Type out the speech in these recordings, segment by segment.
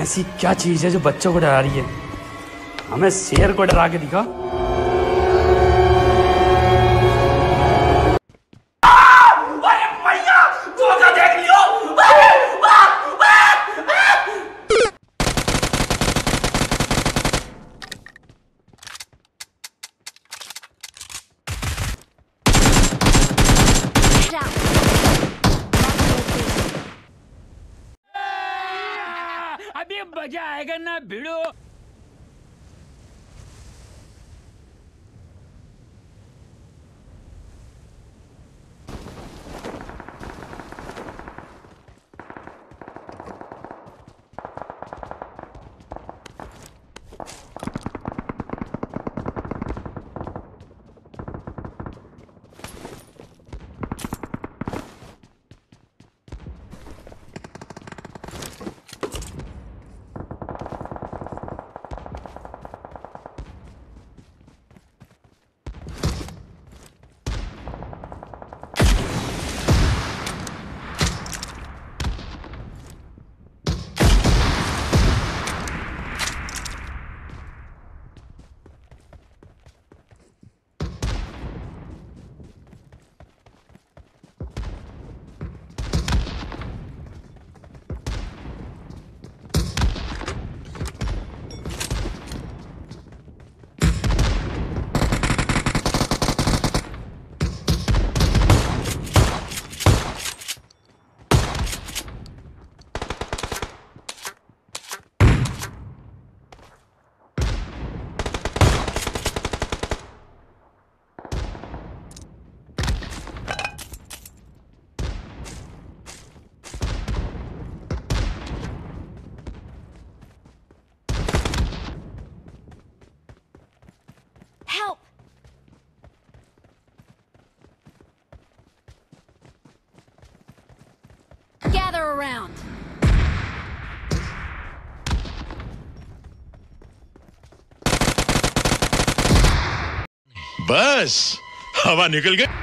ऐसी क्या चीज़ है जो बच्चों को डरा रही है? हमें शेर को डरा के दिखा। अभी मज़ा आएगा ना भिड़ो। Around. बस हवा निकल गई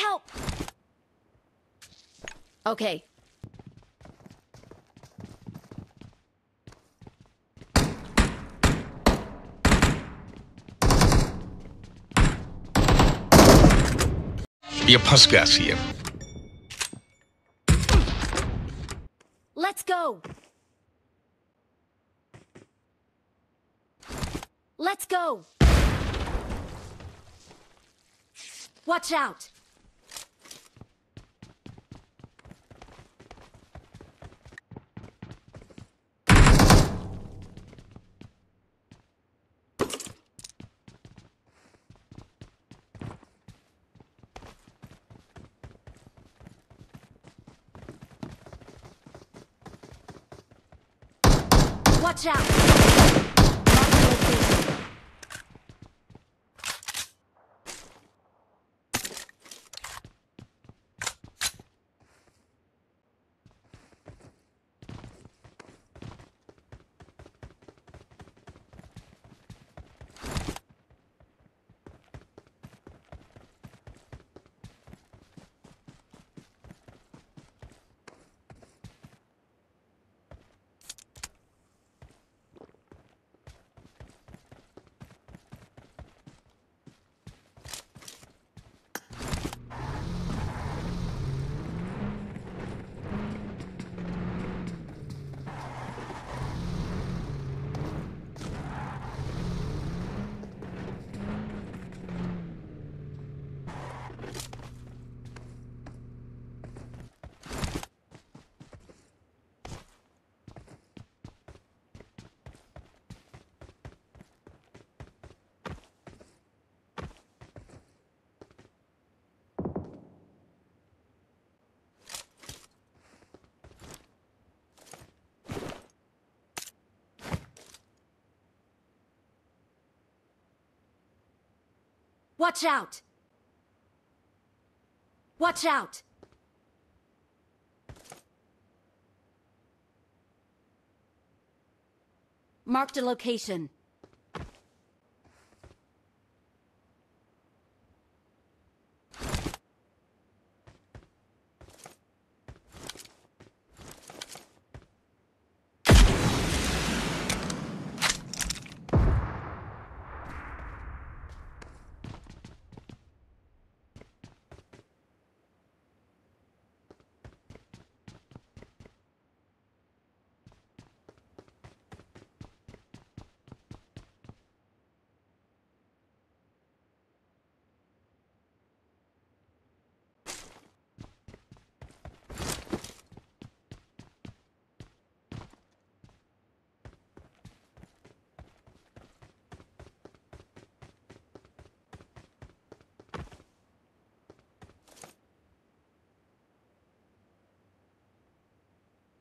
Help! Okay. Yapasgas here. Let's go! Let's go! Watch out! Watch out. Watch out! Watch out! Marked a location.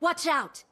Watch out!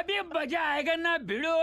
अभी मज़ा आएगा ना भिड़ो।